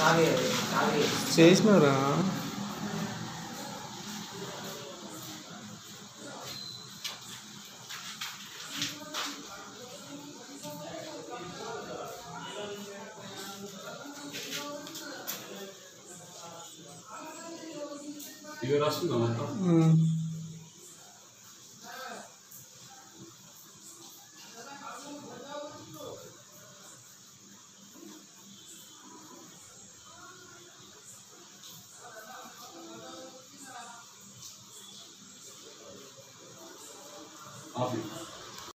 కావేరి కావేరి చేసినారా 이거 라스 남았다. ఉమ్. Obvious.